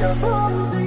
When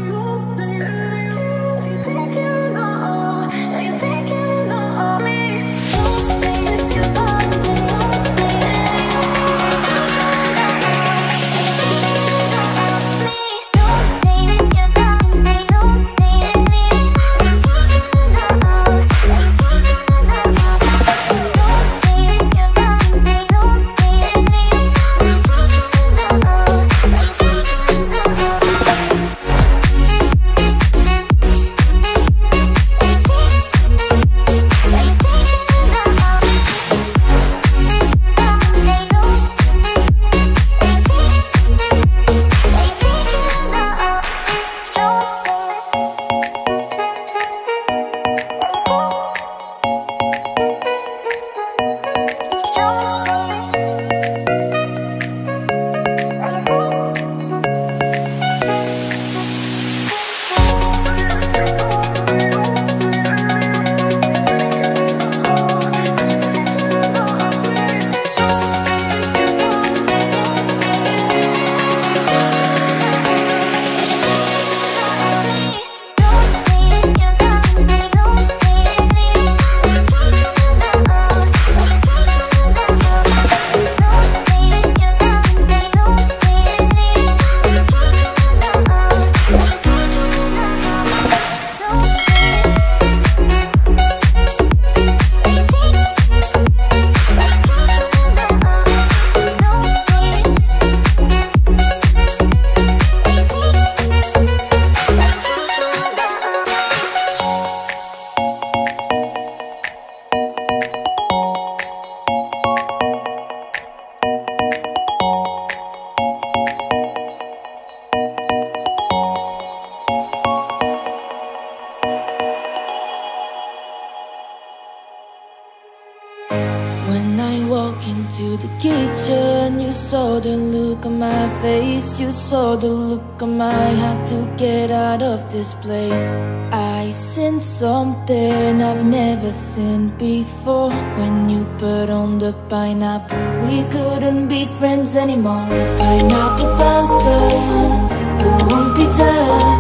kitchen, you saw the look on my face. You saw the look on my heart to get out of this place. I seen something I've never seen before. When you put on the pineapple, we couldn't be friends anymore. Pineapple thousand, go on pizza.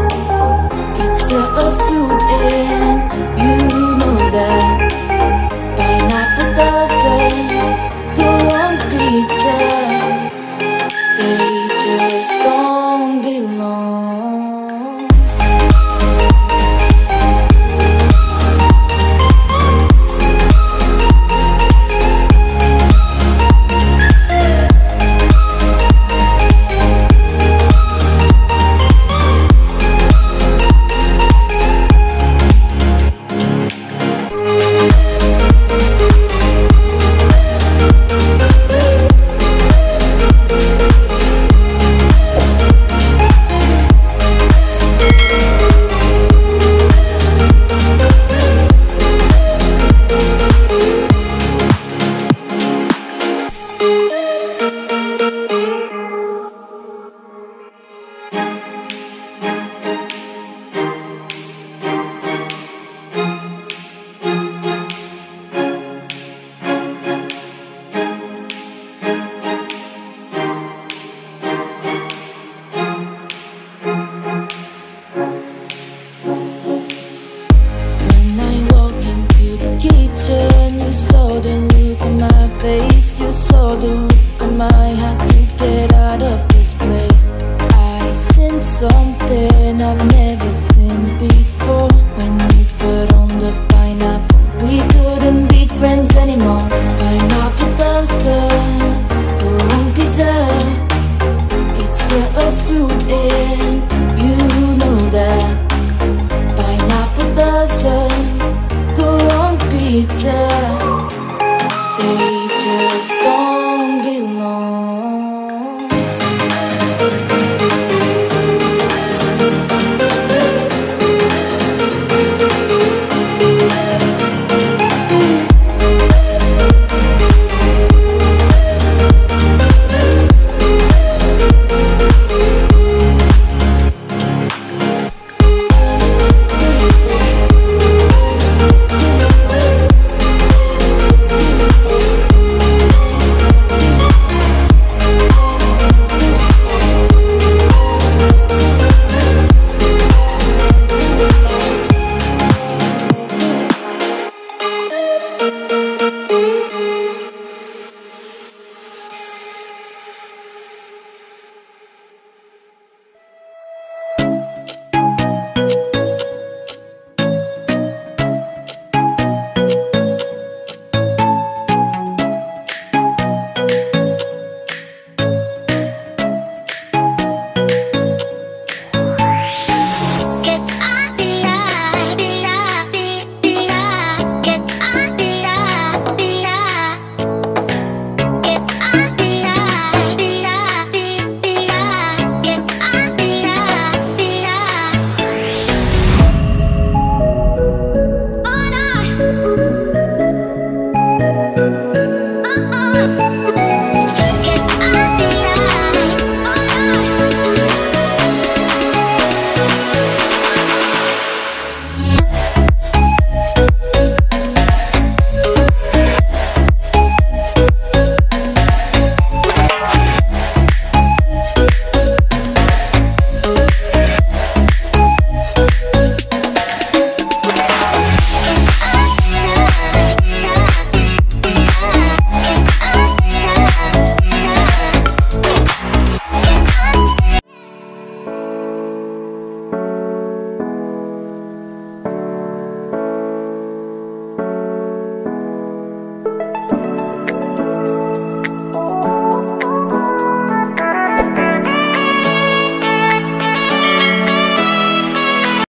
do? Am I had to get out of this place? I sense something I've never